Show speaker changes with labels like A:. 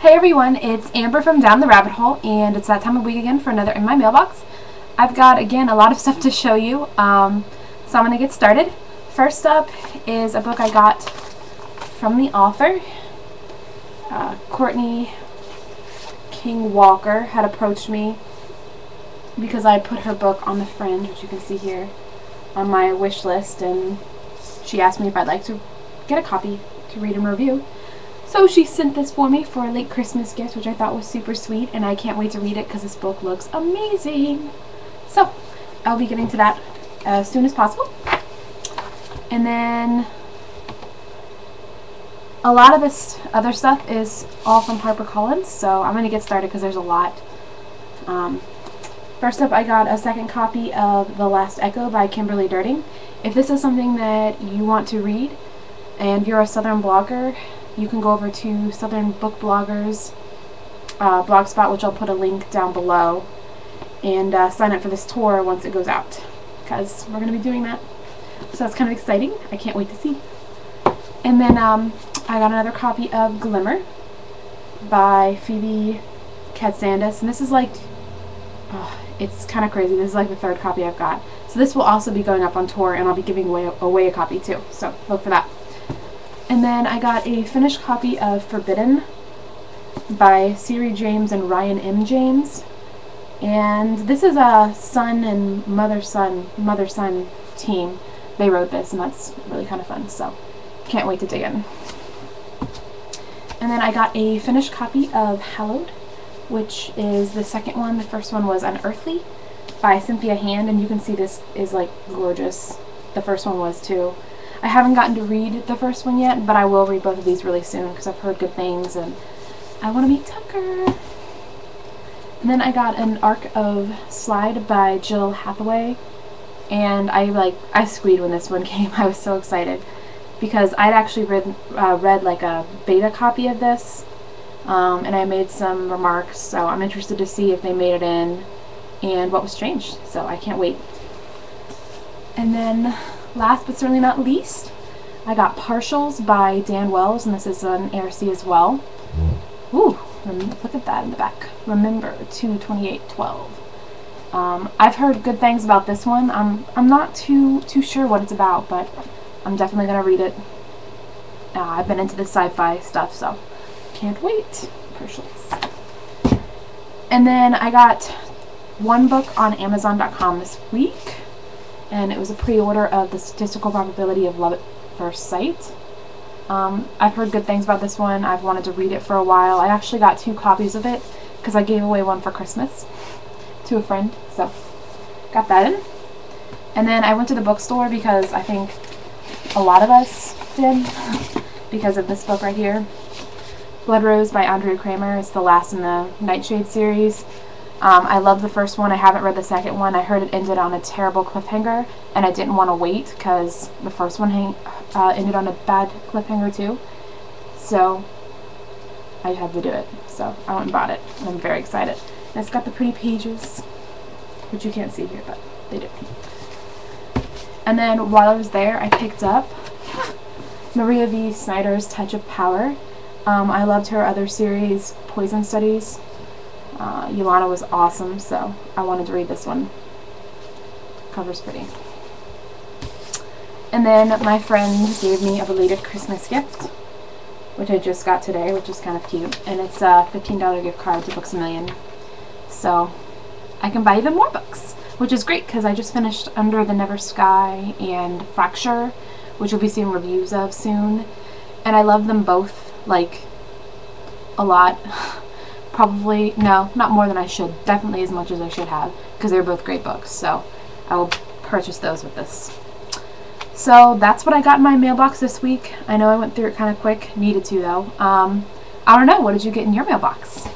A: Hey everyone, it's Amber from Down the Rabbit Hole, and it's that time of week again for another In My Mailbox. I've got, again, a lot of stuff to show you, um, so I'm going to get started. First up is a book I got from the author. Uh, Courtney King Walker had approached me because I put her book on The Fringe, which you can see here, on my wish list, and she asked me if I'd like to get a copy to read and review. So she sent this for me for a late Christmas gift, which I thought was super sweet, and I can't wait to read it because this book looks amazing. So I'll be getting to that as soon as possible. And then a lot of this other stuff is all from HarperCollins, so I'm going to get started because there's a lot. Um, first up, I got a second copy of The Last Echo by Kimberly Derting. If this is something that you want to read, and you're a Southern blogger, you can go over to Southern Book Bloggers uh, blogspot, which I'll put a link down below, and uh, sign up for this tour once it goes out, because we're going to be doing that. So that's kind of exciting. I can't wait to see. And then um, I got another copy of Glimmer by Phoebe Kitanidis, and this is like, oh, it's kind of crazy. This is like the third copy I've got. So this will also be going up on tour, and I'll be giving away, away a copy too. So look for that. And then I got a finished copy of Forbidden by Syrie James and Ryan M. James. And this is a son and mother-son, mother-son team. They wrote this, and that's really kind of fun. So can't wait to dig in. And then I got a finished copy of Hallowed, which is the second one. The first one was Unearthly by Cynthia Hand, and you can see this is like gorgeous. The first one was too. I haven't gotten to read the first one yet, but I will read both of these really soon because I've heard good things and I want to meet Tucker. And then I got an arc of Slide by Jill Hathaway, and I like I squeed when this one came. I was so excited because I'd actually read uh, read like a beta copy of this, um, and I made some remarks. So I'm interested to see if they made it in and what was changed. So I can't wait. And then last but certainly not least, I got Partials by Dan Wells, and this is an ARC as well. Ooh, look at that in the back. Remember, 22812. Um, I've heard good things about this one. I'm I'm not too too sure what it's about, but I'm definitely gonna read it. Uh, I've been into the sci-fi stuff, so can't wait. Partials. And then I got one book on Amazon.com this week and it was a pre-order of the statistical probability of love at first sight. Um, I've heard good things about this one. I've wanted to read it for a while. I actually got two copies of it because I gave away one for Christmas to a friend, so got that in. And then I went to the bookstore because I think a lot of us did because of this book right here. Bloodrose by Andrea Cremer It's the last in the Nightshade series. Um, I love the first one. I haven't read the second one. I heard it ended on a terrible cliffhanger, and I didn't want to wait because the first one hang, uh, ended on a bad cliffhanger too. So I had to do it. So I went and bought it, and I'm very excited. And it's got the pretty pages, which you can't see here, but they do. And then while I was there, I picked up Maria V. Snyder's Touch of Power. Um, I loved her other series, Poison Studies. Uh, Yelena was awesome, so I wanted to read this one. Cover's pretty. And then my friend gave me a belated Christmas gift, which I just got today, which is kind of cute. And it's a $15 gift card to Books A Million. So I can buy even more books, which is great because I just finished Under the Never Sky and Fracture, which we'll be seeing reviews of soon. And I love them both, like, a lot. Probably, no, not more than I should. Definitely as much as I should have, because they're both great books. So I will purchase those with this. So that's what I got in my mailbox this week. I know I went through it kind of quick. Needed to, though. Um, I don't know. What did you get in your mailbox?